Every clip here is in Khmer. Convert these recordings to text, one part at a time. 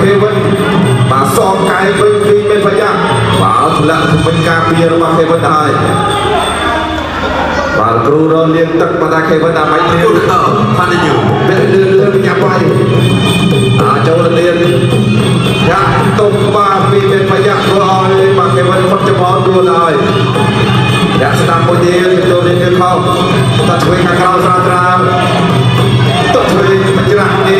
ខេវិនបាទសងកាយវិញពីមានប្រយ៉ាបាទធ្លាក់មិនការពាររបស់ខេវិនហើយបាទគ្រូរលៀងទឹកបាទខេវិនដើម្បីប្រនេះគល់បន្តផានញូពេលលឿនលឿនបញ្ញាបាយអាចចូលលៀនយ៉ាតុកបាទពីមានប្រយ៉ាធ្វើឲ្យបាទខេវិនផុតចំហខ្លួនហើយយ៉ាស្ដាប់មួយទៀតចូលលៀនខោតើជួយខាងក្រៅស្រាលស្រាលទៅជួ យបញ្ច្រាស់គ្នា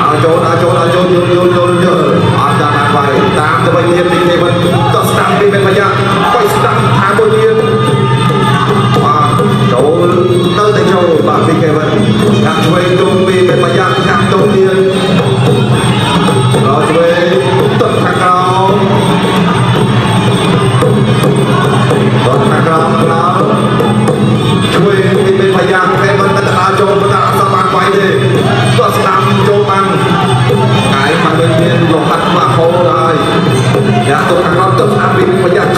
ឲ្យចូលឲ្យចូលឲ្យចូលយល់យល់យល់យល់អត់ដល់បានបាយតាមទៅវិញទៀតពីខេវិនទៅស្ដាប់ពីមានប្រយ៉ាបាយស្ដាប់ថាមួយទៀត យ៉ាទុកខាងក្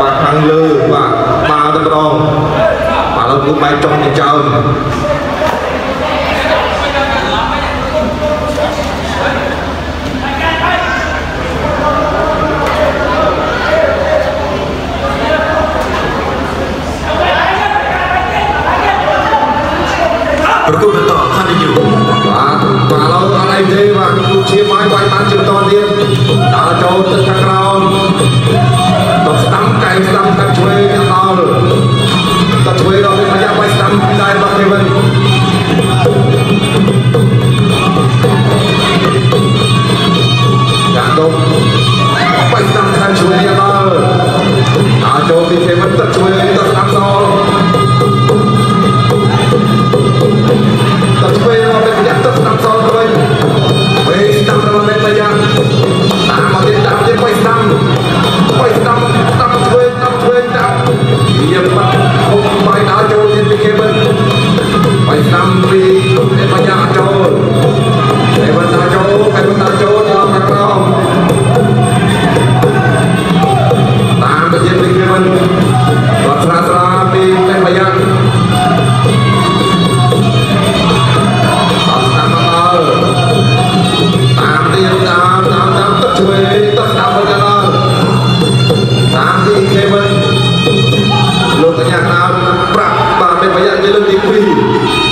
មកខាងលើបាទបាល់ទឹកម្ដងបាទឥឡូវគឺបែកចុងចិញ្ចើមប្រគល់បន្តផានញូបាទបាទឥឡូវអត់អីទេបាទគូឈាមហើយបាច់បានជាបន្តទៀតដល់ចូលទឹកខាងក្រោម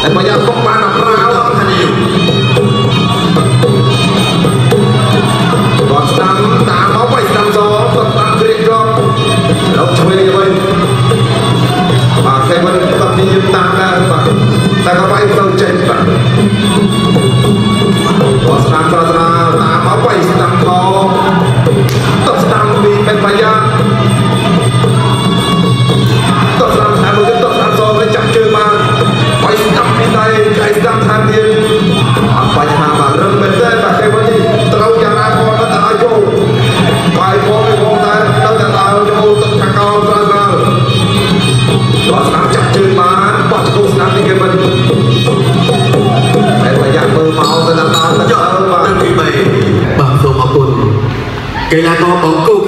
ហើយបើយ៉ាងគុកបាន15អត់ថានេះបាត់ស្ដាំតាមមកបៃស្ដាំសគាត់បានគ្រៀកជាប់លោកឆ្វេងវិញបាទគេមិនបាត់នេះតាមដែរបាទតែក៏បៃទៅចេញបាទ បាទទៅទី3